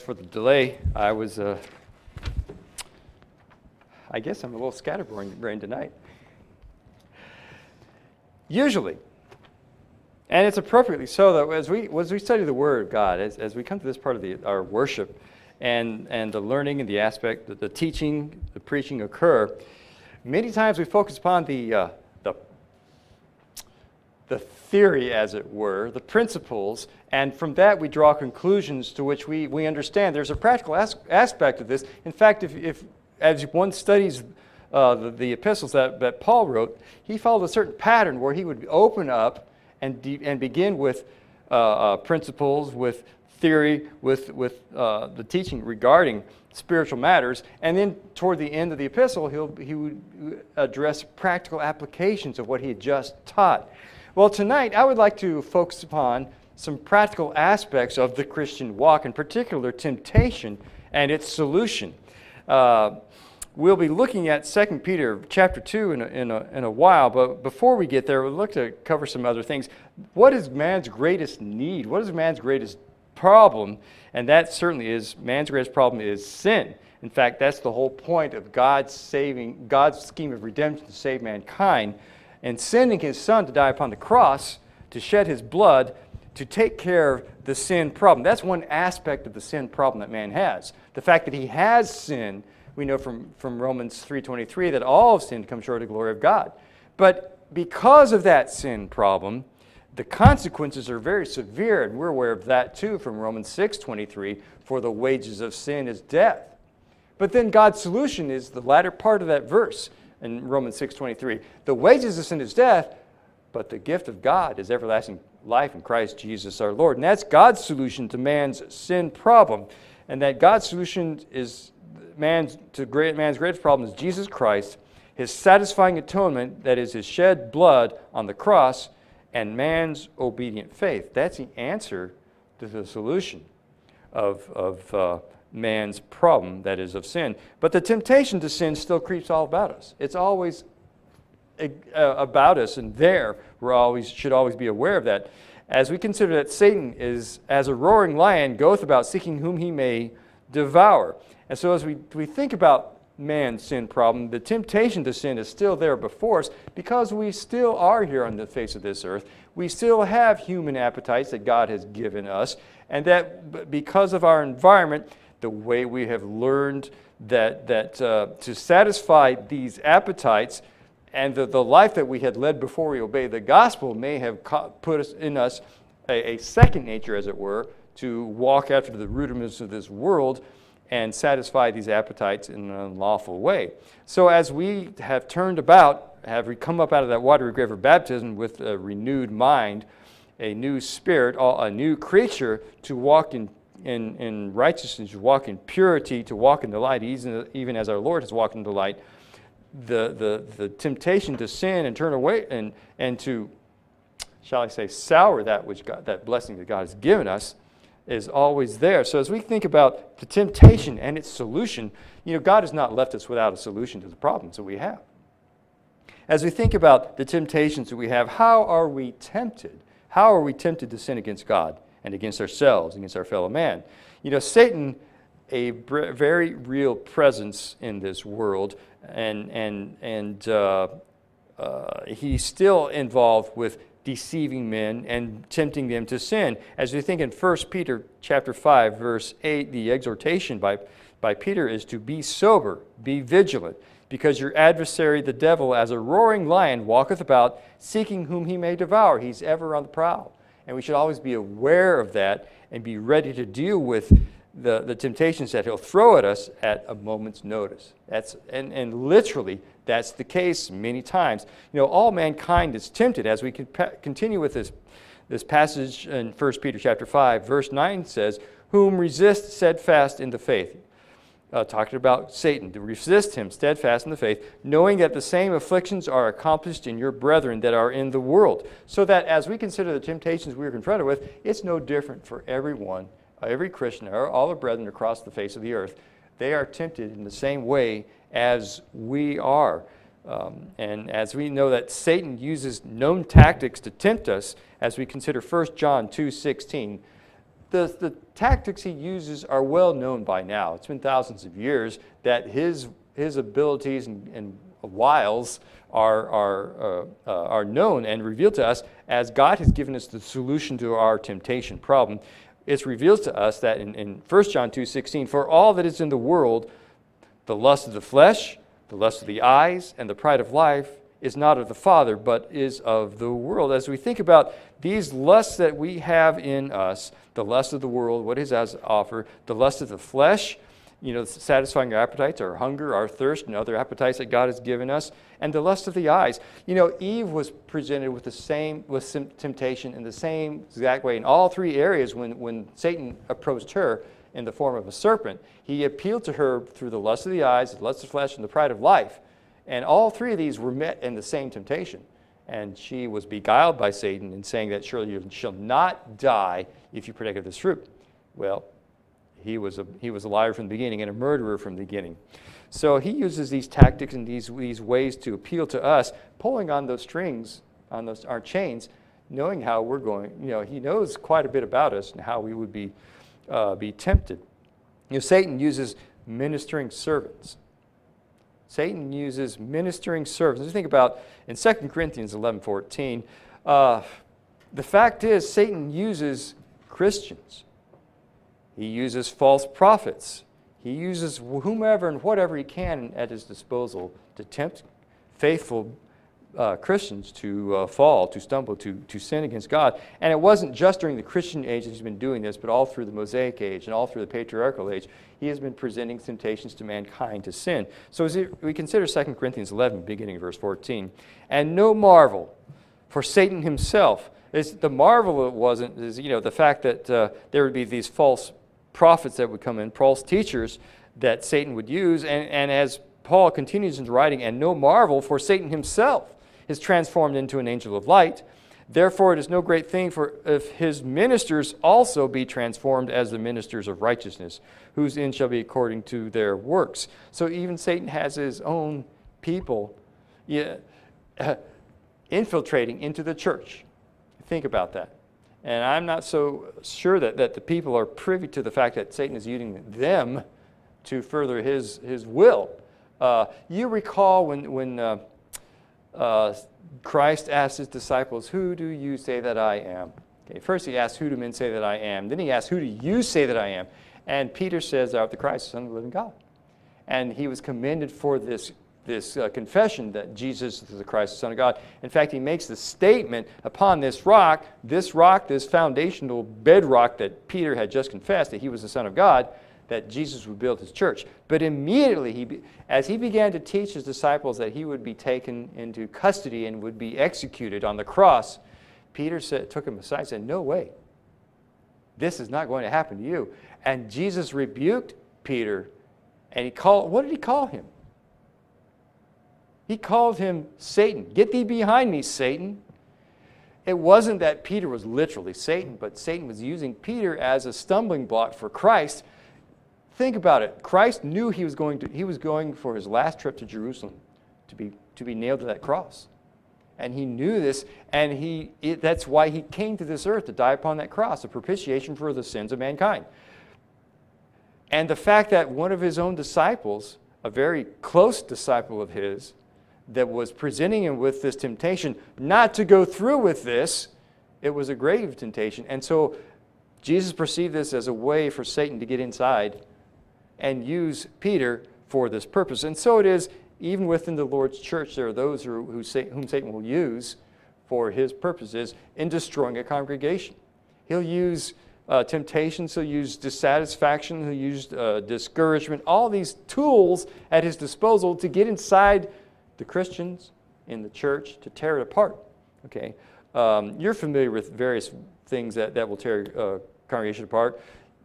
for the delay. I was, uh, I guess I'm a little scatterbrained tonight. Usually, and it's appropriately so that as we, as we study the Word of God, as, as we come to this part of the, our worship and, and the learning and the aspect, the, the teaching, the preaching occur, many times we focus upon the, uh, the, the theory, as it were, the principles, and from that we draw conclusions to which we, we understand. There's a practical as- aspect of this. In fact, if, if as one studies uh, the, the, epistles that, that Paul wrote, he followed a certain pattern where he would open up and, and begin with uh, uh, principles, with theory, with, with uh, the teaching regarding spiritual matters. And then toward the end of the epistle, he'll, he would address practical applications of what he had just taught. Well, tonight I would like to focus upon some practical aspects of the Christian walk, in particular temptation and its solution. Uh, we'll be looking at 2 Peter chapter 2 in a, in, a, in a while, but before we get there, we'll look to cover some other things. What is man's greatest need? What is man's greatest problem? And that certainly is man's greatest problem is sin. In fact, that's the whole point of God's saving, God's scheme of redemption to save mankind and sending his son to die upon the cross to shed his blood to take care of the sin problem. That's one aspect of the sin problem that man has. The fact that he has sinned, we know from, from Romans 3.23 that all have sinned come short of the glory of God. But because of that sin problem, the consequences are very severe, and we're aware of that too from Romans 6.23, for the wages of sin is death. But then God's solution is the latter part of that verse in Romans 6.23. The wages of sin is death, but the gift of God is everlasting life in Christ Jesus our Lord. And that's God's solution to man's sin problem. And that God's solution is man's to great man's greatest problem is Jesus Christ, his satisfying atonement, that is his shed blood on the cross, and man's obedient faith. That's the answer to the solution of, of uh, man's problem, that is, of sin. But the temptation to sin still creeps all about us. It's always uh, about us and there. We always should always be aware of that. As we consider that Satan is as a roaring lion goeth about seeking whom he may devour. And so as we, we think about man's sin problem, the temptation to sin is still there before us because we still are here on the face of this earth. We still have human appetites that God has given us, and that because of our environment, the way we have learned that, that uh, to satisfy these appetites and the, the life that we had led before we obeyed the gospel may have put us in us a, a second nature, as it were, to walk after the rudiments of this world and satisfy these appetites in an unlawful way. So, as we have turned about, have we come up out of that watery grave of baptism with a renewed mind, a new spirit, a new creature to walk in in, in righteousness, to walk in purity, to walk in the light, even, even as our Lord has walked in the light, the, the, the temptation to sin and turn away and, and to, shall I say, sour that which God, that blessing that God has given us is always there. So as we think about the temptation and its solution, you know, God has not left us without a solution to the problems that we have. As we think about the temptations that we have, how are we tempted? How are we tempted to sin against God? And against ourselves, against our fellow man. You know, Satan, a very real presence in this world, and, and, and uh, uh, he's still involved with deceiving men and tempting them to sin. As we think in 1 Peter chapter 5, verse 8, the exhortation by, by Peter is to be sober, be vigilant, because your adversary, the devil, as a roaring lion, walketh about, seeking whom he may devour. He's ever on the prowl. And we should always be aware of that and be ready to deal with the, the temptations that he'll throw at us at a moment's notice. That's, and, and literally, that's the case many times. You know, all mankind is tempted. As we continue with this, this passage in 1 Peter chapter 5, verse 9 says, Whom resist steadfast in the faith uh, talking about Satan, to resist him steadfast in the faith, knowing that the same afflictions are accomplished in your brethren that are in the world. So that as we consider the temptations we are confronted with, it's no different for everyone, every Christian, or all the brethren across the face of the earth. They are tempted in the same way as we are. Um, and as we know that Satan uses known tactics to tempt us, as we consider 1 John 2 16, the, the tactics he uses are well known by now. It's been thousands of years that his, his abilities and, and wiles are, are, uh, uh, are known and revealed to us as God has given us the solution to our temptation problem. It's revealed to us that in, in 1 John 2 16, for all that is in the world, the lust of the flesh, the lust of the eyes, and the pride of life is not of the Father, but is of the world. As we think about these lusts that we have in us, the lust of the world, what is has offer, the lust of the flesh, you know, satisfying our appetites, our hunger, our thirst, and other appetites that God has given us, and the lust of the eyes. You know, Eve was presented with the same with temptation in the same exact way in all three areas when, when Satan approached her in the form of a serpent. He appealed to her through the lust of the eyes, the lust of the flesh, and the pride of life. And all three of these were met in the same temptation. And she was beguiled by Satan in saying that surely you shall not die if you partake of this fruit. Well, he was, a, he was a liar from the beginning and a murderer from the beginning. So he uses these tactics and these, these ways to appeal to us, pulling on those strings, on those, our chains, knowing how we're going. You know, he knows quite a bit about us and how we would be, uh, be tempted. You know, Satan uses ministering servants. Satan uses ministering servants. Let's think about in 2 Corinthians 11 14. Uh, the fact is, Satan uses Christians, he uses false prophets, he uses whomever and whatever he can at his disposal to tempt faithful uh, Christians to uh, fall, to stumble, to, to sin against God. And it wasn't just during the Christian age that he's been doing this, but all through the Mosaic age and all through the patriarchal age, he has been presenting temptations to mankind to sin. So as we consider 2 Corinthians 11, beginning verse 14, and no marvel, for Satan himself, is the marvel it wasn't is you know the fact that uh, there would be these false prophets that would come in, false teachers that Satan would use, and, and as Paul continues in writing, and no marvel, for Satan himself is transformed into an angel of light. Therefore, it is no great thing for if his ministers also be transformed as the ministers of righteousness, whose end shall be according to their works. So even Satan has his own people yeah, uh, infiltrating into the church. Think about that. And I'm not so sure that, that the people are privy to the fact that Satan is using them to further his, his will. Uh, you recall when, when uh, uh, Christ asked his disciples, Who do you say that I am? Okay, first he asked, Who do men say that I am? Then he asked, Who do you say that I am? And Peter says, Thou art the Christ, the Son of the living God. And he was commended for this, this uh, confession that Jesus is the Christ, the Son of God. In fact, he makes the statement upon this rock, this rock, this foundational bedrock that Peter had just confessed that he was the Son of God that Jesus would build his church. But immediately, he, as he began to teach his disciples that he would be taken into custody and would be executed on the cross, Peter said, took him aside and said, No way. This is not going to happen to you. And Jesus rebuked Peter, and he called, what did he call him? He called him Satan. Get thee behind me, Satan. It wasn't that Peter was literally Satan, but Satan was using Peter as a stumbling block for Christ Think about it. Christ knew he was going to, he was going for his last trip to Jerusalem to be, to be nailed to that cross. And he knew this, and he, it, that's why he came to this earth to die upon that cross, a propitiation for the sins of mankind. And the fact that one of his own disciples, a very close disciple of his, that was presenting him with this temptation not to go through with this, it was a grave temptation. And so Jesus perceived this as a way for Satan to get inside and use Peter for this purpose. And so it is, even within the Lord's church, there are those who, who say, whom Satan will use for his purposes in destroying a congregation. He'll use uh, temptations, he'll use dissatisfaction, he'll use uh, discouragement, all these tools at his disposal to get inside the Christians in the church to tear it apart. Okay, um, you're familiar with various things that, that will tear uh, congregation apart.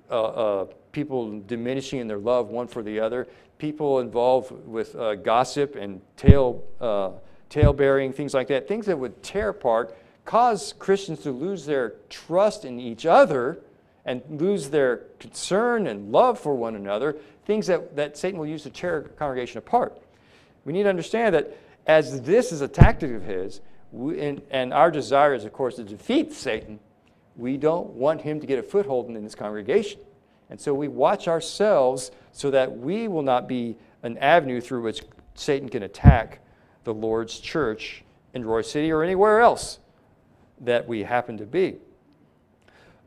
Uh, uh, people diminishing in their love one for the other, people involved with uh, gossip and tale, uh, tale bearing, things like that, things that would tear apart, cause Christians to lose their trust in each other and lose their concern and love for one another, things that, that Satan will use to tear a congregation apart. We need to understand that as this is a tactic of his, we, and, and our desire is, of course, to defeat Satan, We don't want him to get a foothold in this congregation. And so we watch ourselves so that we will not be an avenue through which Satan can attack the Lord's church in Royse City or anywhere else that we happen to be.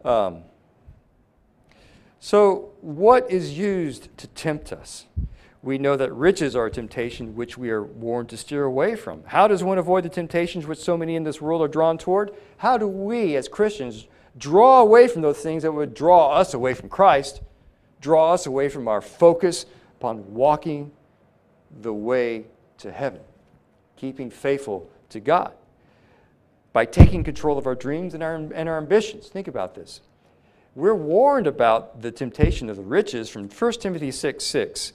Um, so, what is used to tempt us? We know that riches are a temptation which we are warned to steer away from. How does one avoid the temptations which so many in this world are drawn toward? How do we, as Christians, draw away from those things that would draw us away from Christ, draw us away from our focus upon walking the way to heaven, keeping faithful to God? By taking control of our dreams and our, and our ambitions. Think about this. We're warned about the temptation of the riches from 1 Timothy 6 6.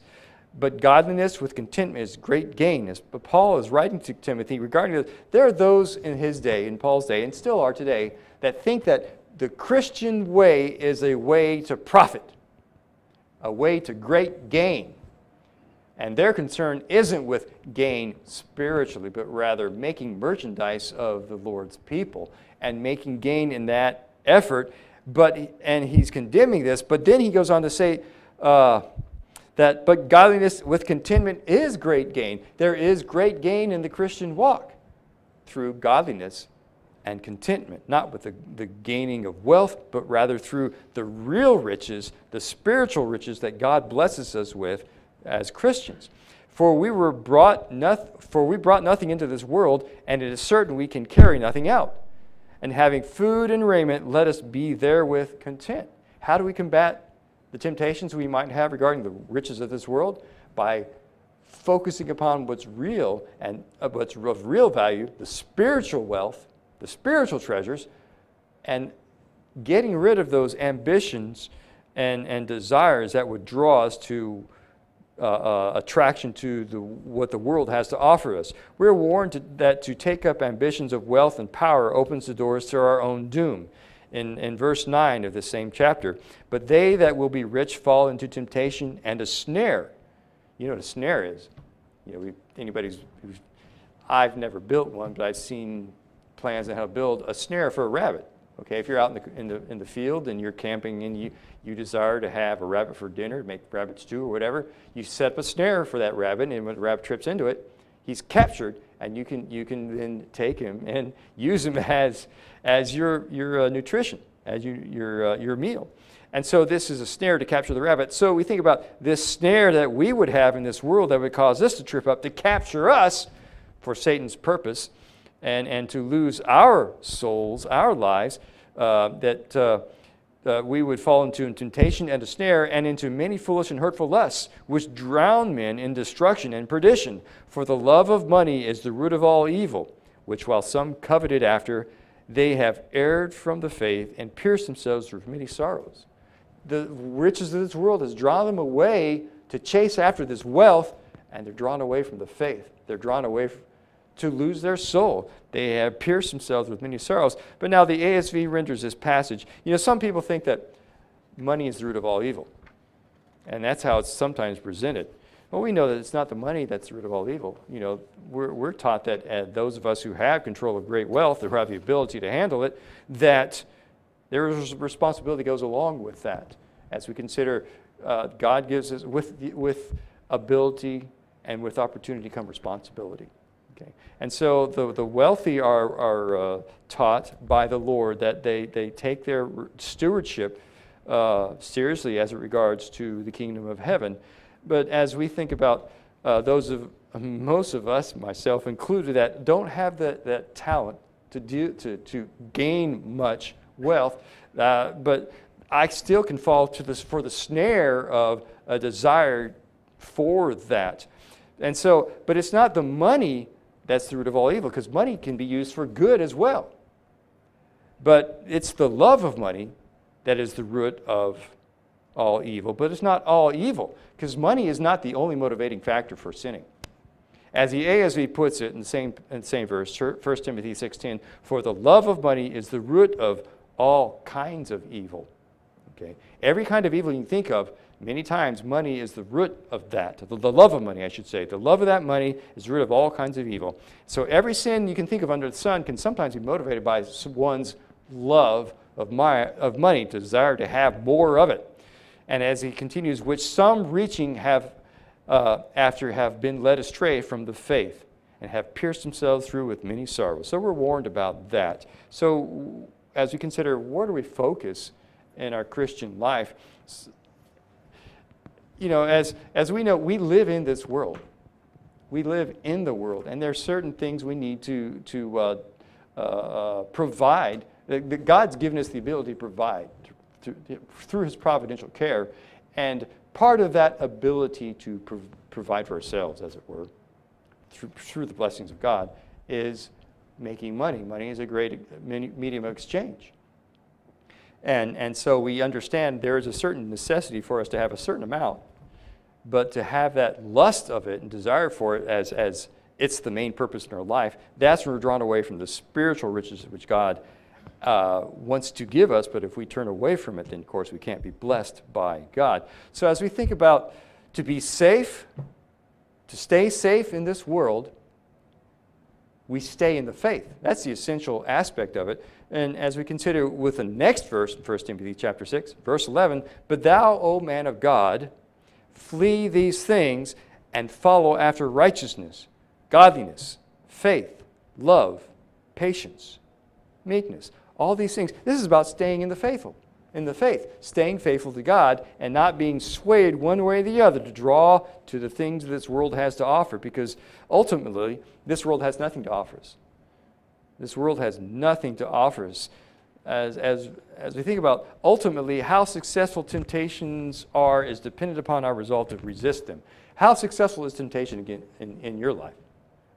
But godliness with contentment is great gain. As Paul is writing to Timothy regarding this, there are those in his day, in Paul's day, and still are today, that think that the Christian way is a way to profit, a way to great gain. And their concern isn't with gain spiritually, but rather making merchandise of the Lord's people and making gain in that effort. But and he's condemning this. But then he goes on to say, uh, that but godliness with contentment is great gain. There is great gain in the Christian walk through godliness and contentment, not with the, the gaining of wealth, but rather through the real riches, the spiritual riches that God blesses us with as Christians. For we were brought noth- for we brought nothing into this world, and it is certain we can carry nothing out. And having food and raiment, let us be therewith content. How do we combat the temptations we might have regarding the riches of this world by focusing upon what's real and uh, what's of real value, the spiritual wealth, the spiritual treasures, and getting rid of those ambitions and, and desires that would draw us to uh, uh, attraction to the, what the world has to offer us. We're warned to, that to take up ambitions of wealth and power opens the doors to our own doom in, in verse 9 of the same chapter. But they that will be rich fall into temptation and a snare. You know what a snare is? You know, we, anybody's, I've never built one, but I've seen plans on how to build a snare for a rabbit. Okay, if you're out in the, in the, in the field and you're camping and you, you desire to have a rabbit for dinner, make rabbit stew or whatever, you set up a snare for that rabbit, and when the rabbit trips into it, he's captured, and you can, you can then take him and use him as, as your, your uh, nutrition, as you, your, uh, your meal. And so this is a snare to capture the rabbit. So we think about this snare that we would have in this world that would cause us to trip up to capture us for Satan's purpose and, and to lose our souls, our lives, uh, that uh, uh, we would fall into temptation and a snare and into many foolish and hurtful lusts, which drown men in destruction and perdition. For the love of money is the root of all evil, which while some coveted after, they have erred from the faith and pierced themselves with many sorrows. The riches of this world has drawn them away to chase after this wealth, and they're drawn away from the faith. They're drawn away to lose their soul. They have pierced themselves with many sorrows. But now the ASV renders this passage. You know, some people think that money is the root of all evil, and that's how it's sometimes presented. Well, we know that it's not the money that's the root of all evil. You know, we're, we're taught that uh, those of us who have control of great wealth, who have the ability to handle it, that there is responsibility goes along with that. As we consider uh, God gives us, with, with ability and with opportunity come responsibility. Okay. And so the, the wealthy are, are uh, taught by the Lord that they, they take their stewardship uh, seriously as it regards to the kingdom of heaven. But as we think about uh, those of most of us, myself included, that don't have that, that talent to, do, to, to gain much wealth, uh, but I still can fall to this for the snare of a desire for that. And so, but it's not the money that's the root of all evil, because money can be used for good as well. But it's the love of money that is the root of all evil. But it's not all evil, because money is not the only motivating factor for sinning. As the ASV puts it in the same, in the same verse, 1 Timothy 6.10, for the love of money is the root of all kinds of evil. Okay? Every kind of evil you can think of, many times money is the root of that. The, the, love of money, I should say. The love of that money is the root of all kinds of evil. So every sin you can think of under the sun can sometimes be motivated by one's love of, my, of money, to desire to have more of it. And as he continues, which some reaching have, uh, after have been led astray from the faith and have pierced themselves through with many sorrows. So we're warned about that. So as we consider where do we focus in our Christian life, you know, as, as we know, we live in this world. We live in the world, and there are certain things we need to, to uh, uh, provide. God's given us the ability to provide to, through His providential care, and part of that ability to prov- provide for ourselves, as it were, through, through the blessings of God, is making money. Money is a great medium of exchange. And, and so we understand there is a certain necessity for us to have a certain amount but to have that lust of it and desire for it as, as it's the main purpose in our life, that's when we're drawn away from the spiritual riches which God uh, wants to give us. But if we turn away from it, then of course we can't be blessed by God. So as we think about to be safe, to stay safe in this world, we stay in the faith. That's the essential aspect of it. And as we consider with the next verse, 1 Timothy chapter 6, verse 11, But thou, O man of God, Flee these things and follow after righteousness, godliness, faith, love, patience, meekness. All these things. This is about staying in the faithful, in the faith, staying faithful to God and not being swayed one way or the other to draw to the things this world has to offer because ultimately this world has nothing to offer us. This world has nothing to offer us as, as, as we think about ultimately how successful temptations are is dependent upon our resolve to resist them. How successful is temptation again in, in your life?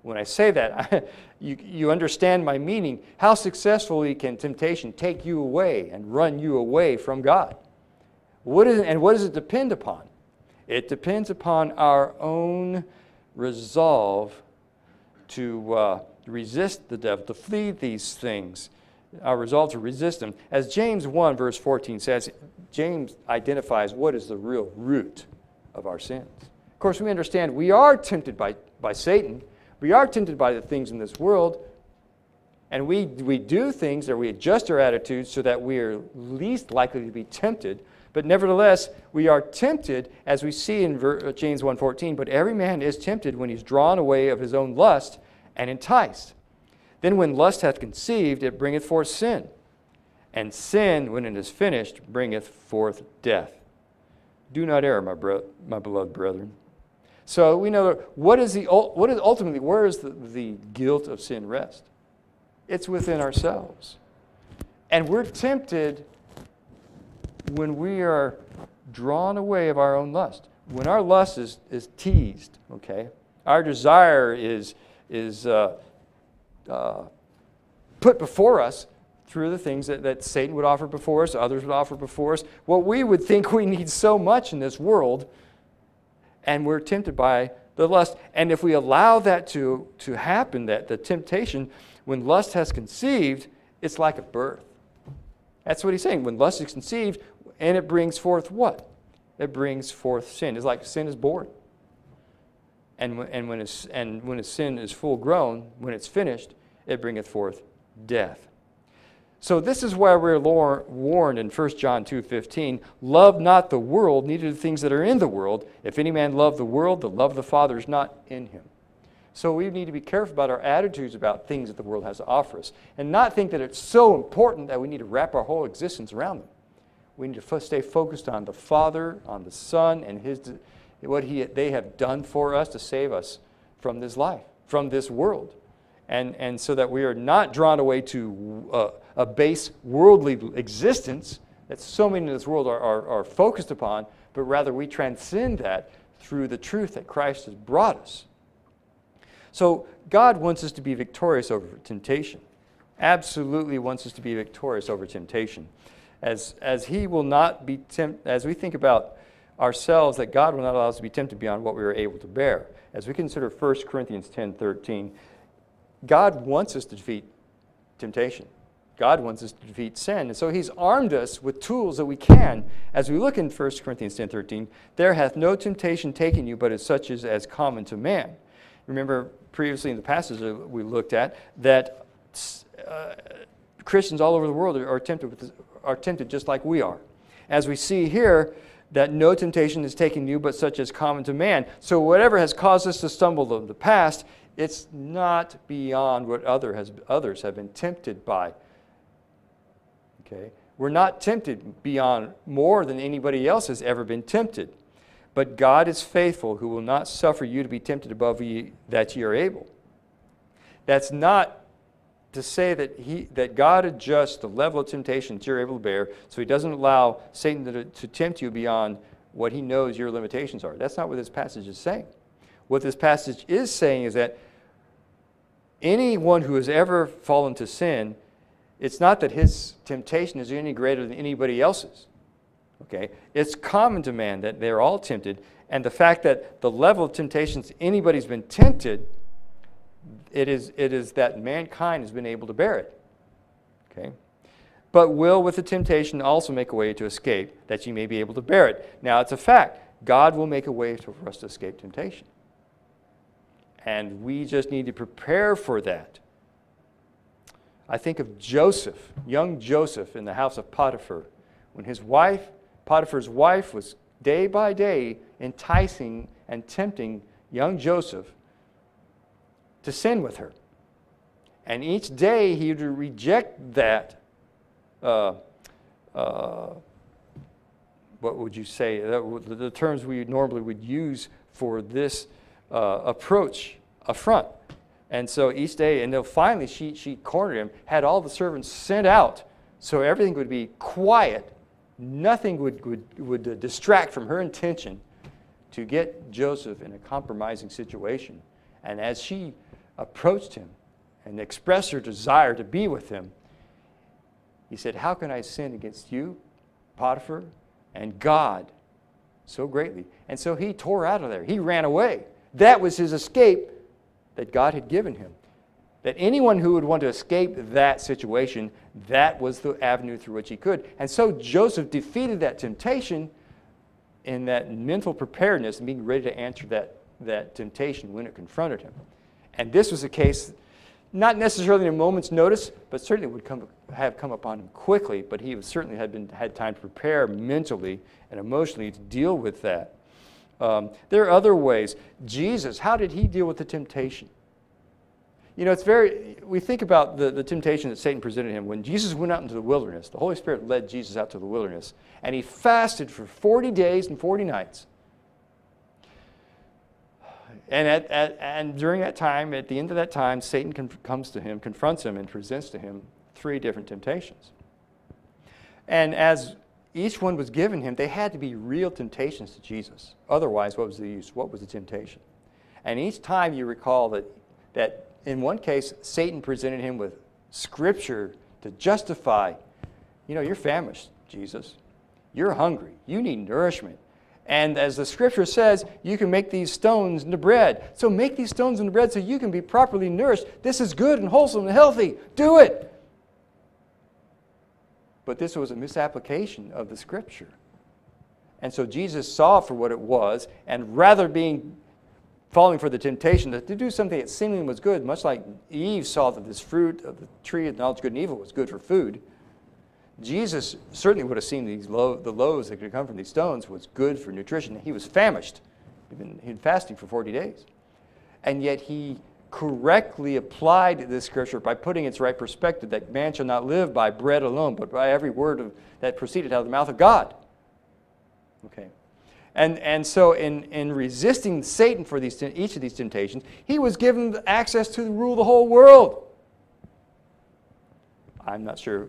When I say that, I, you, you understand my meaning. How successfully can temptation take you away and run you away from God? What is, and what does it depend upon? It depends upon our own resolve to uh, resist the devil, to flee these things our resolve to resist them. As James 1, verse 14 says, James identifies what is the real root of our sins. Of course, we understand we are tempted by, by Satan. We are tempted by the things in this world. And we, we do things or we adjust our attitudes so that we are least likely to be tempted. But nevertheless, we are tempted, as we see in uh, James 1.14, but every man is tempted when he's drawn away of his own lust and enticed. Then when lust hath conceived, it bringeth forth sin. And sin, when it is finished, bringeth forth death. Do not err, my, bro- my beloved brethren. So we know what is the what is ultimately where is the, the guilt of sin rest? It's within ourselves. And we're tempted when we are drawn away of our own lust. When our lust is, is teased, okay? Our desire is, is uh, uh, put before us through the things that, that Satan would offer before us, others would offer before us, what we would think we need so much in this world, and we're tempted by the lust. And if we allow that to, to happen, that the temptation, when lust has conceived, it's like a birth. That's what he's saying. When lust is conceived, and it brings forth what? It brings forth sin. It's like sin is born. And, and, when it's, and when a sin is full grown, when it's finished, it bringeth forth death. So this is why we're warned in 1 John 2:15, love not the world, neither the things that are in the world. If any man love the world, the love of the Father is not in him. So we need to be careful about our attitudes about things that the world has to offer us and not think that it's so important that we need to wrap our whole existence around them. We need to stay focused on the Father, on the Son, and his what he, they have done for us to save us from this life, from this world. And, and so that we are not drawn away to uh, a base worldly existence that so many in this world are, are, are focused upon, but rather we transcend that through the truth that Christ has brought us. So God wants us to be victorious over temptation. Absolutely wants us to be victorious over temptation. As, as He will not be tempted, as we think about ourselves that God will not allow us to be tempted beyond what we are able to bear. As we consider 1 Corinthians 10 13, God wants us to defeat temptation. God wants us to defeat sin. And so he's armed us with tools that we can. As we look in 1 Corinthians 10 13, there hath no temptation taken you, but as such as, as common to man. Remember previously in the passage we looked at that uh, Christians all over the world are, tempted with, are tempted just like we are. As we see here, that no temptation is taken you but such as common to man. So whatever has caused us to stumble in the past, it's not beyond what other has, others have been tempted by. Okay? We're not tempted beyond more than anybody else has ever been tempted. But God is faithful, who will not suffer you to be tempted above that ye are able. That's not to say that, he, that God adjusts the level of temptation that you're able to bear so he doesn't allow Satan to, to tempt you beyond what he knows your limitations are. That's not what this passage is saying. What this passage is saying is that anyone who has ever fallen to sin, it's not that his temptation is any greater than anybody else's. Okay? It's common to man that they're all tempted, and the fact that the level of temptations anybody's been tempted it is, it is that mankind has been able to bear it. Okay? But will with the temptation also make a way to escape, that ye may be able to bear it. Now it's a fact. God will make a way for us to escape temptation. And we just need to prepare for that. I think of Joseph, young Joseph in the house of Potiphar, when his wife, Potiphar's wife, was day by day enticing and tempting young Joseph to sin with her. And each day he would reject that. Uh, uh, what would you say? The terms we normally would use for this uh, approach affront. And so each day, and then finally she, she cornered him, had all the servants sent out so everything would be quiet. Nothing would, would, would distract from her intention to get Joseph in a compromising situation. And as she approached him and expressed her desire to be with him, he said, How can I sin against you, Potiphar, and God so greatly? And so he tore out of there. He ran away. That was his escape that God had given him. That anyone who would want to escape that situation, that was the avenue through which he could. And so Joseph defeated that temptation in that mental preparedness and being ready to answer that, that temptation when it confronted him. And this was a case, not necessarily in a moment's notice, but certainly would come, have come upon him quickly, but he certainly had, been, had time to prepare mentally and emotionally to deal with that. Um, there are other ways. Jesus, how did he deal with the temptation? You know, it's very, we think about the, the temptation that Satan presented him. When Jesus went out into the wilderness, the Holy Spirit led Jesus out to the wilderness, and he fasted for 40 days and 40 nights. And, at, at, and during that time, at the end of that time, Satan comes to him, confronts him, and presents to him three different temptations. And as each one was given him, they had to be real temptations to Jesus. Otherwise, what was the use? What was the temptation? And each time you recall that, that in one case, Satan presented him with scripture to justify, you know, you're famished, Jesus. You're hungry. You need nourishment. And as the scripture says, you can make these stones into bread. So make these stones into bread so you can be properly nourished. This is good and wholesome and healthy. Do it. But this was a misapplication of the scripture. And so Jesus saw for what it was, and rather being falling for the temptation to do something that seemingly was good, much like Eve saw that this fruit of the tree of knowledge of good and evil was good for food, Jesus certainly would have seen these low, the loaves that could come from these stones was good for nutrition. He was famished. He'd been, he'd been fasting for 40 days. And yet he correctly applied this scripture by putting its right perspective that man shall not live by bread alone, but by every word of, that proceeded out of the mouth of God. Okay. And, and so, in, in resisting Satan for these, each of these temptations, he was given access to rule the whole world. I'm not sure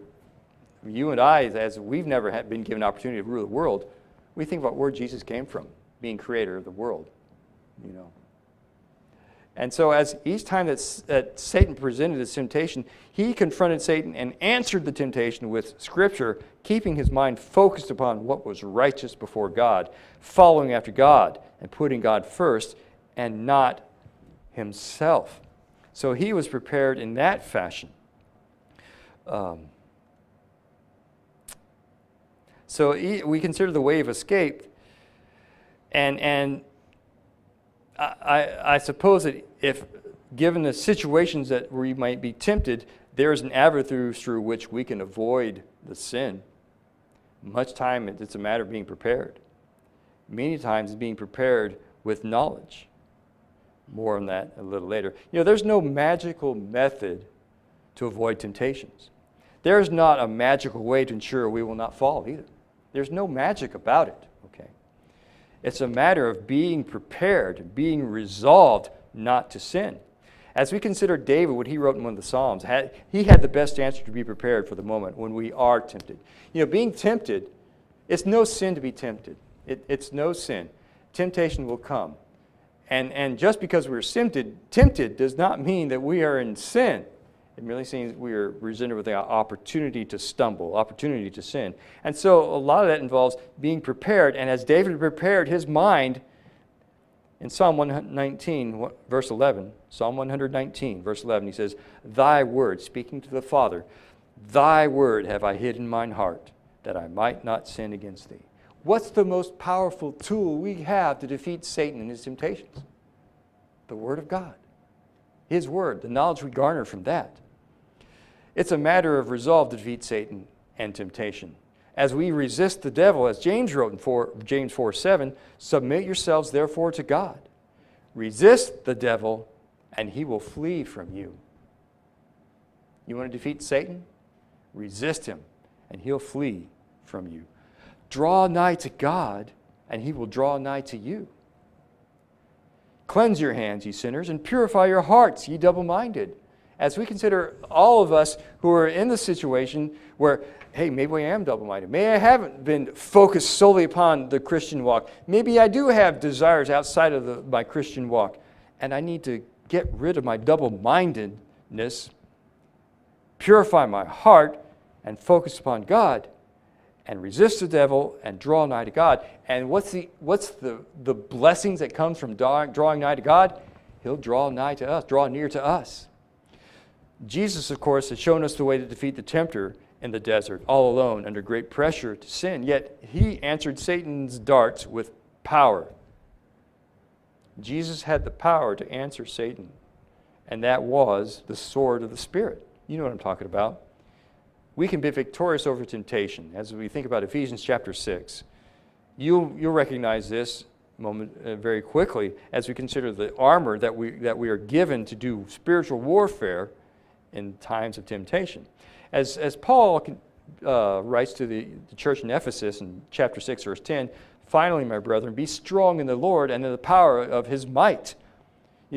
you and I, as we've never been given opportunity to rule the world, we think about where Jesus came from, being creator of the world, you know. And so, as each time that, that Satan presented his temptation, he confronted Satan and answered the temptation with Scripture, keeping his mind focused upon what was righteous before God, following after God, and putting God first and not himself. So, he was prepared in that fashion. Um, so we consider the way of escape, and, and I, I suppose that if given the situations that we might be tempted, there is an avenue through which we can avoid the sin Much time, it's a matter of being prepared. Many times, being prepared with knowledge. More on that a little later. You know, there's no magical method to avoid temptations. There's not a magical way to ensure we will not fall either. There's no magic about it, okay? It's a matter of being prepared, being resolved not to sin. As we consider David, what he wrote in one of the Psalms, had, he had the best answer to be prepared for the moment when we are tempted. You know, being tempted, it's no sin to be tempted. It, it's no sin. Temptation will come. And, and just because we're tempted, tempted does not mean that we are in sin. It merely means we are presented with the opportunity to stumble, opportunity to sin. And so a lot of that involves being prepared. And as David prepared his mind in Psalm 119, verse 11, Psalm 119, verse 11, he says, Thy word, speaking to the Father, Thy word have I hid in mine heart, that I might not sin against thee. What's the most powerful tool we have to defeat Satan and his temptations? The Word of God. His Word, the knowledge we garner from that. It's a matter of resolve to defeat Satan and temptation. As we resist the devil, as James wrote in 4, James 4 7, submit yourselves therefore to God. Resist the devil, and he will flee from you. You want to defeat Satan? Resist him, and he'll flee from you. Draw nigh to God, and he will draw nigh to you. Cleanse your hands, ye sinners, and purify your hearts, ye double minded as we consider all of us who are in the situation where, hey, maybe I am double minded. Maybe I haven't been focused solely upon the Christian walk. Maybe I do have desires outside of the, my Christian walk. And I need to get rid of my double mindedness, purify my heart, and focus upon God and resist the devil and draw nigh to God. And what's the, what's the, the blessings that comes from drawing, drawing nigh to God? He'll draw nigh to us, draw near to us. Jesus, of course, has shown us the way to defeat the tempter in the desert, all alone, under great pressure to sin. Yet he answered Satan's darts with power. Jesus had the power to answer Satan, and that was the sword of the Spirit. You know what I'm talking about. We can be victorious over temptation. As we think about Ephesians chapter 6, you'll, you'll recognize this moment uh, very quickly as we consider the armor that we, that we are given to do spiritual warfare in times of temptation. As, as Paul uh, writes to the, the church in Ephesus in chapter 6, verse 10, finally, my brethren, be strong in the Lord and in the power of his might.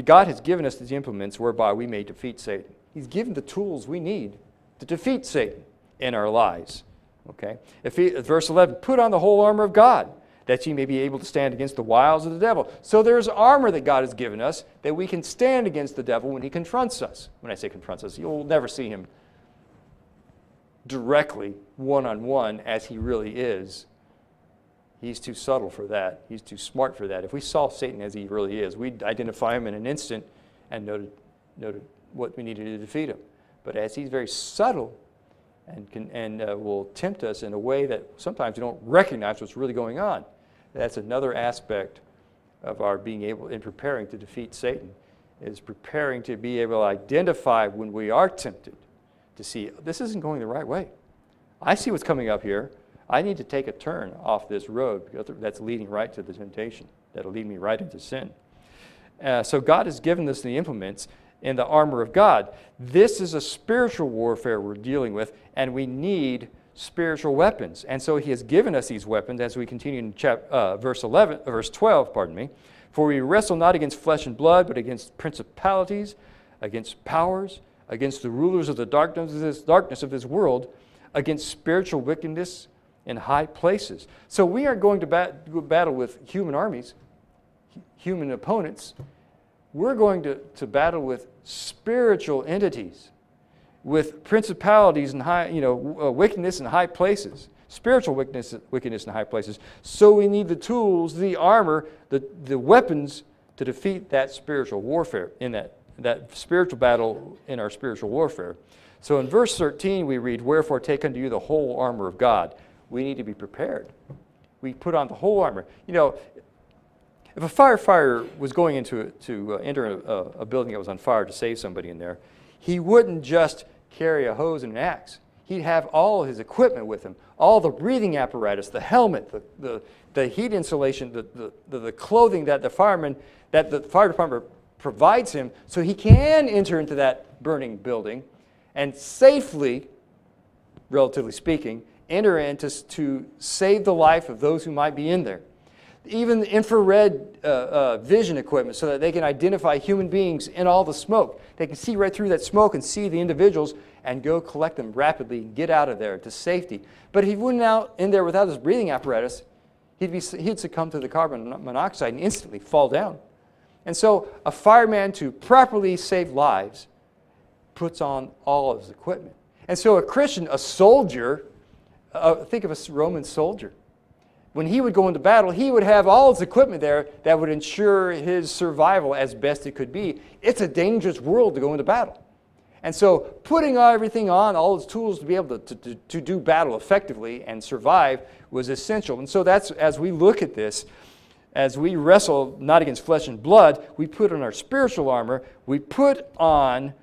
God has given us the implements whereby we may defeat Satan. He's given the tools we need to defeat Satan in our lives. Okay? He, verse 11, put on the whole armor of God that ye may be able to stand against the wiles of the devil. So there's armor that God has given us that we can stand against the devil when he confronts us. When I say confronts us, you'll never see him directly, one on one, as he really is. He's too subtle for that. He's too smart for that. If we saw Satan as he really is, we'd identify him in an instant and noted what we needed to defeat him. But as he's very subtle, and, can, and uh, will tempt us in a way that sometimes we don't recognize what's really going on. That's another aspect of our being able, in preparing to defeat Satan, is preparing to be able to identify when we are tempted to see this isn't going the right way. I see what's coming up here. I need to take a turn off this road because that's leading right to the temptation, that'll lead me right into sin. Uh, so God has given us the implements and the armor of God. This is a spiritual warfare we're dealing with, and we need spiritual weapons. And so he has given us these weapons as we continue in chap, uh, verse 11, uh, verse 12, pardon me. For we wrestle not against flesh and blood, but against principalities, against powers, against the rulers of the darkness of this, darkness of this world, against spiritual wickedness in high places. So we are going to bat- battle with human armies, human opponents. We're going to, to battle with spiritual entities with principalities and high, you know, uh, wickedness in high places, spiritual wickedness, wickedness in high places. So we need the tools, the armor, the, the weapons to defeat that spiritual warfare, in that, that spiritual battle in our spiritual warfare. So in verse 13, we read, Wherefore take unto you the whole armor of God. We need to be prepared. We put on the whole armor. You know, if a firefighter was going into to uh, enter a, a building that was on fire to save somebody in there, he wouldn't just carry a hose and an axe. he'd have all his equipment with him, all the breathing apparatus, the helmet, the, the, the heat insulation, the, the, the, clothing that the fireman, that the fire department provides him so he can enter into that burning building and safely, relatively speaking, enter in to, to save the life of those who might be in there. Even infrared uh, uh, vision equipment so that they can identify human beings in all the smoke. They can see right through that smoke and see the individuals and go collect them rapidly and get out of there to safety. But if he went out in there without his breathing apparatus, he'd, be, he'd succumb to the carbon monoxide and instantly fall down. And so a fireman to properly save lives puts on all of his equipment. And so a Christian, a soldier, uh, think of a Roman soldier. When he would go into battle, he would have all his equipment there that would ensure his survival as best it could be. It's a dangerous world to go into battle. And so putting everything on, all his tools to be able to, to, to do battle effectively and survive was essential. And so that's, as we look at this, as we wrestle not against flesh and blood, we put on our spiritual armor, we put on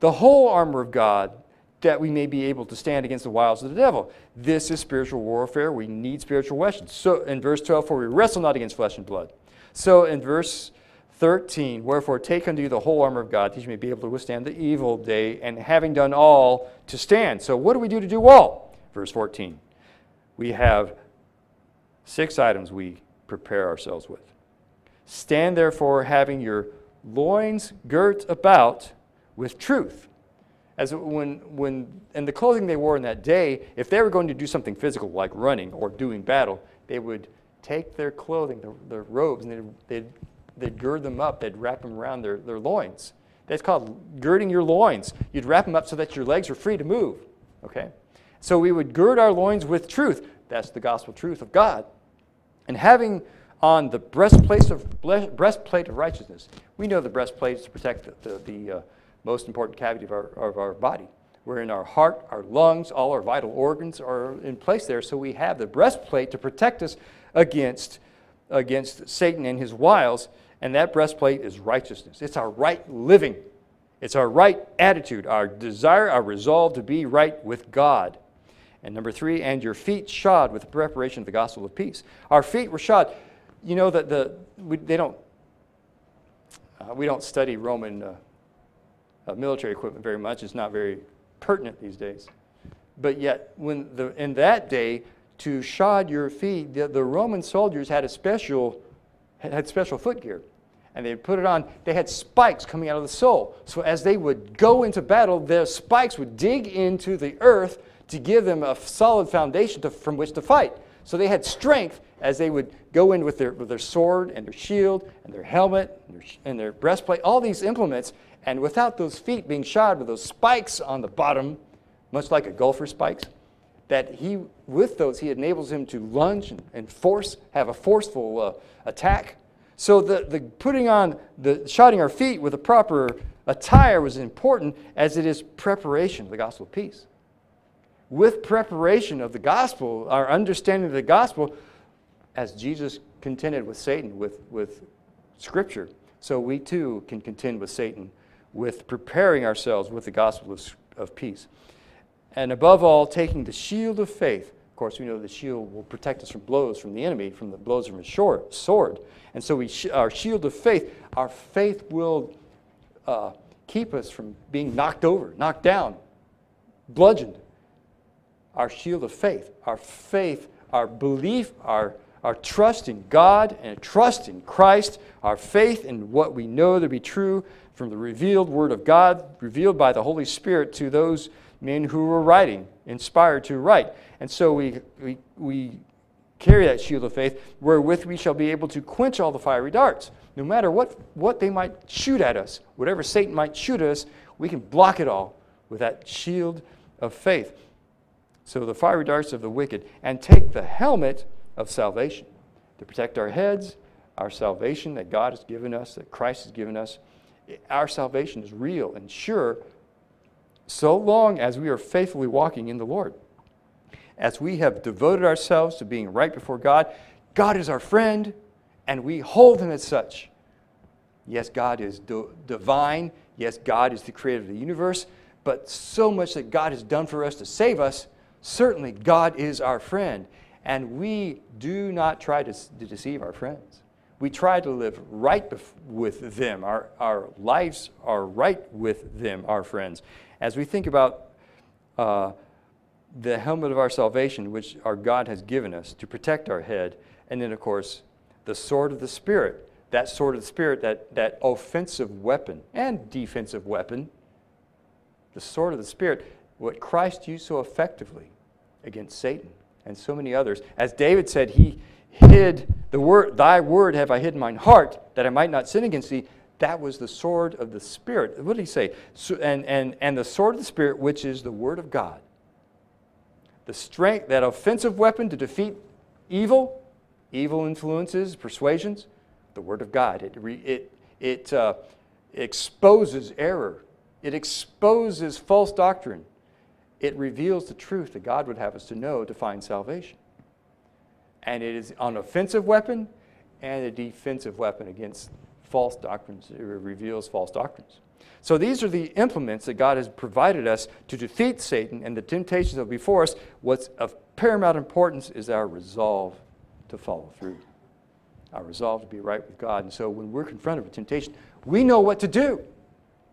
the whole armor of God that we may be able to stand against the wiles of the devil. This is spiritual warfare. We need spiritual weapons. So in verse 12, for we wrestle not against flesh and blood. So in verse 13, wherefore take unto you the whole armor of God, that you may be able to withstand the evil day, and having done all, to stand. So what do we do to do all? Verse 14. We have six items we prepare ourselves with. Stand therefore, having your loins girt about with truth. As when, when, and the clothing they wore in that day, if they were going to do something physical like running or doing battle, they would take their clothing, their, their robes, and they'd, they'd, they'd gird them up, they'd wrap them around their, their loins. That's called girding your loins. You'd wrap them up so that your legs were free to move. Okay? So we would gird our loins with truth. That's the gospel truth of God. And having on the breastplate of, breastplate of righteousness, we know the breastplate is to protect the, the, the uh, most important cavity of our, of our body. Wherein our heart, our lungs, all our vital organs are in place there. So we have the breastplate to protect us against, against Satan and his wiles. And that breastplate is righteousness. It's our right living. It's our right attitude, our desire, our resolve to be right with God. And number three, and your feet shod with the preparation of the gospel of peace. Our feet were shod. You know that the we, they don't uh, we don't study Roman uh, uh, military equipment very much. It's not very pertinent these days. But yet, when the in that day, to shod your feet, the, the Roman soldiers had a special had special footgear and they'd put it on. They had spikes coming out of the sole. So as they would go into battle, their spikes would dig into the earth to give them a solid foundation to, from which to fight. So they had strength as they would go in with their, with their sword and their shield and their helmet and their, and their breastplate, all these implements. And without those feet being shod with those spikes on the bottom, much like a golfer spikes, that he, with those, he enables him to lunge and, and force, have a forceful uh, attack. So the, the putting on, the shodding our feet with the proper attire was important as it is preparation of the gospel of peace with preparation of the gospel, our understanding of the gospel, as Jesus contended with Satan with, with Scripture, so we too can contend with Satan with preparing ourselves with the gospel of, of peace. And above all, taking the shield of faith. Of course, we know the shield will protect us from blows from the enemy, from the blows from his short, sword. And so we sh- our shield of faith, our faith will uh, keep us from being knocked over, knocked down, bludgeoned our shield of faith. Our faith, our belief, our, our trust in God and trust in Christ, our faith in what we know to be true from the revealed Word of God, revealed by the Holy Spirit to those men who were writing, inspired to write. And so we, we, we carry that shield of faith wherewith we shall be able to quench all the fiery darts. No matter what, what they might shoot at us, whatever Satan might shoot at us, we can block it all with that shield of faith so the fiery darts of the wicked, and take the helmet of salvation to protect our heads, our salvation that God has given us, that Christ has given us. Our salvation is real and sure so long as we are faithfully walking in the Lord. As we have devoted ourselves to being right before God, God is our friend, and we hold him as such. Yes, God is divine. Yes, God is the creator of the universe but so much that God has done for us to save us, certainly God is our friend. And we do not try to, to deceive our friends. We try to live right with them. Our, our lives are right with them, our friends. As we think about uh, the helmet of our salvation, which our God has given us to protect our head, and then, of course, the sword of the Spirit, that sword of the Spirit, that, that offensive weapon and defensive weapon, the sword of the Spirit, what Christ used so effectively against Satan and so many others. As David said, he hid the word, thy word have I hid in mine heart, that I might not sin against thee. That was the sword of the Spirit. What did he say? So, and, and, and the sword of the Spirit, which is the word of God. The strength, that offensive weapon to defeat evil, evil influences, persuasions, the word of God. It, it, it uh, exposes error. It exposes false doctrine it reveals the truth that God would have us to know to find salvation. And it is an offensive weapon and a defensive weapon against false doctrines. It reveals false doctrines. So these are the implements that God has provided us to defeat Satan and the temptations that are before us. What's of paramount importance is our resolve to follow through, our resolve to be right with God. And so when we're confronted with temptation, we know what to do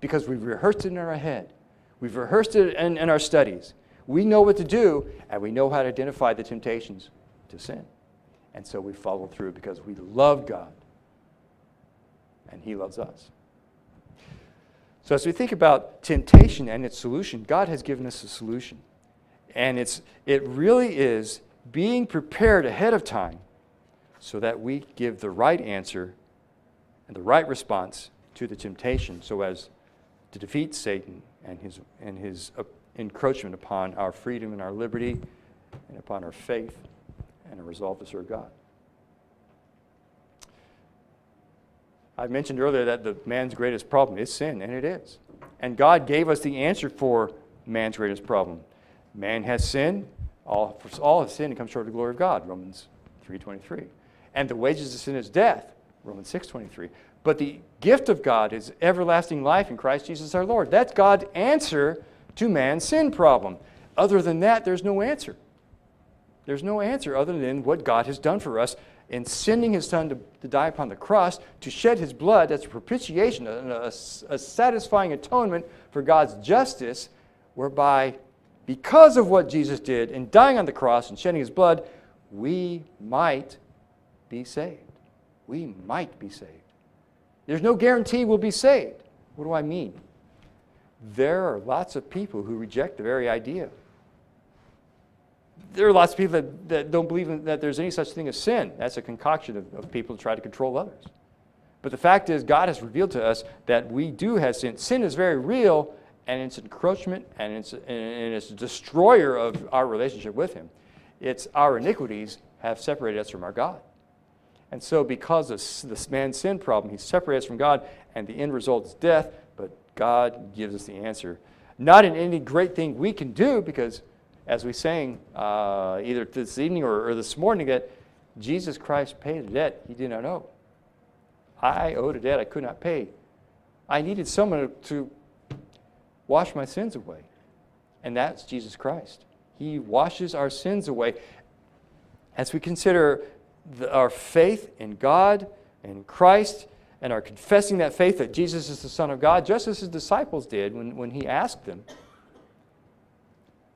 because we've rehearsed it in our head. We've rehearsed it in, in our studies. We know what to do, and we know how to identify the temptations to sin. And so we follow through because we love God, and He loves us. So, as we think about temptation and its solution, God has given us a solution. And it's, it really is being prepared ahead of time so that we give the right answer and the right response to the temptation so as to defeat Satan and his, and his encroachment upon our freedom and our liberty and upon our faith and our resolve to serve God. I mentioned earlier that the man's greatest problem is sin, and it is. And God gave us the answer for man's greatest problem. Man has sinned, all, all have sinned and come short of the glory of God, Romans 3.23. And the wages of sin is death, Romans 6.23. But the gift of God is everlasting life in Christ Jesus our Lord. That's God's answer to man's sin problem. Other than that, there's no answer. There's no answer other than what God has done for us in sending his son to, to die upon the cross, to shed his blood. That's a propitiation, a, a, a satisfying atonement for God's justice, whereby, because of what Jesus did in dying on the cross and shedding his blood, we might be saved. We might be saved. There's no guarantee we'll be saved. What do I mean? There are lots of people who reject the very idea. There are lots of people that, that don't believe in, that there's any such thing as sin. That's a concoction of, of people to try to control others. But the fact is, God has revealed to us that we do have sin. Sin is very real, and it's encroachment, and it's, and it's a destroyer of our relationship with Him. It's our iniquities have separated us from our God. And so, because of this man's sin problem, he separates from God, and the end result is death. But God gives us the answer. Not in any great thing we can do, because as we sang uh, either this evening or, or this morning, that Jesus Christ paid a debt he did not owe. I owed a debt I could not pay. I needed someone to wash my sins away, and that's Jesus Christ. He washes our sins away. As we consider the, our faith in God and Christ and our confessing that faith that Jesus is the Son of God, just as his disciples did when, when he asked them.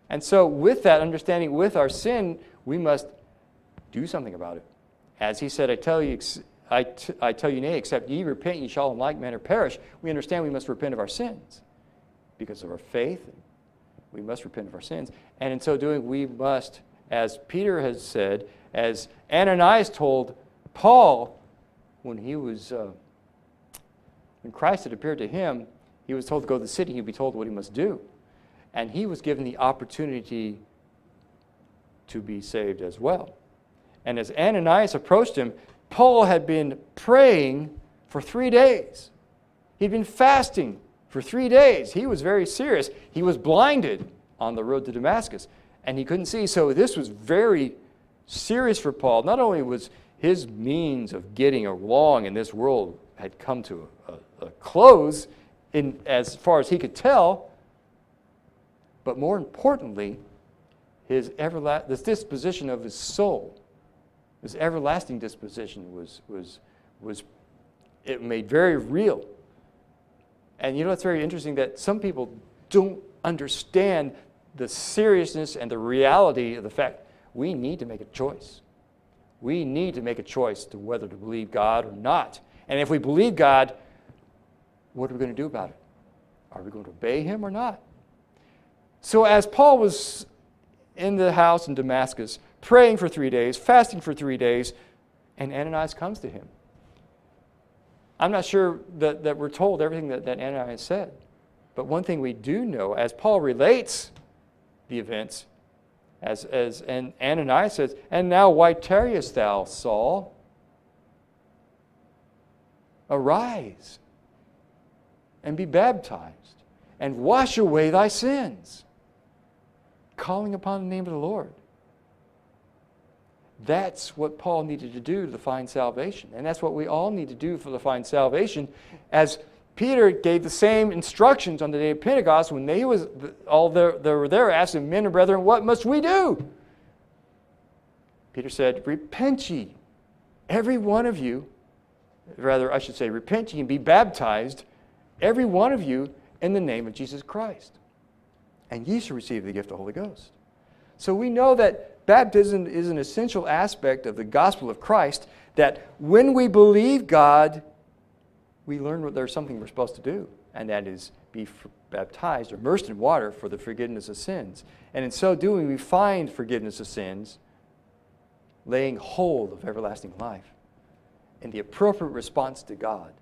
And so, with that understanding, with our sin, we must do something about it. As he said, I tell you, I, t- I tell you nay, except ye repent, ye shall in like manner perish. We understand we must repent of our sins because of our faith. We must repent of our sins. And in so doing, we must, as Peter has said, as Ananias told Paul when he was, uh, when Christ had appeared to him, he was told to go to the city, he'd be told what he must do. And he was given the opportunity to be saved as well. And as Ananias approached him, Paul had been praying for three days. He'd been fasting for three days. He was very serious. He was blinded on the road to Damascus, and he couldn't see. So this was very serious for Paul. Not only was his means of getting along in this world had come to a, a, close in, as far as he could tell, but more importantly, his everla- the disposition of his soul, his everlasting disposition was, was, was it made very real. And you know, it's very interesting that some people don't understand the seriousness and the reality of the fact we need to make a choice. We need to make a choice to whether to believe God or not. And if we believe God, what are we going to do about it? Are we going to obey him or not? So, as Paul was in the house in Damascus, praying for three days, fasting for three days, and Ananias comes to him. I'm not sure that, that we're told everything that, that Ananias said. But one thing we do know, as Paul relates the events, as, as and Ananias says, And now why tarriest thou, Saul? Arise and be baptized and wash away thy sins, calling upon the name of the Lord. That's what Paul needed to do to find salvation. And that's what we all need to do for to find salvation. As Peter gave the same instructions on the day of Pentecost when they was all there, they were there asking men and brethren, what must we do? Peter said, Repent ye, every one of you, rather, I should say, repent ye and be baptized, every one of you, in the name of Jesus Christ. And ye shall receive the gift of the Holy Ghost. So we know that baptism is an essential aspect of the gospel of Christ, that when we believe God, we learn that there's something we're supposed to do, and that is be baptized or immersed in water for the forgiveness of sins. And in so doing, we find forgiveness of sins, laying hold of everlasting life, and the appropriate response to God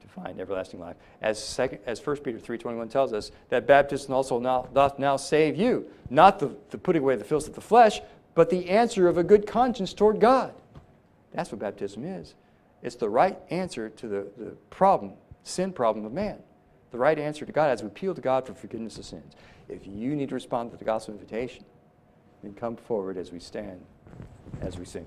to find everlasting life. As, second, as 1 Peter 3.21 tells us, that baptism also now, doth now save you, not the, the putting away the filth of the flesh, but the answer of a good conscience toward God. That's what baptism is. It's the right answer to the, the problem, sin problem of man. The right answer to God as we appeal to God for forgiveness of sins. If you need to respond to the gospel invitation, then come forward as we stand, as we sing.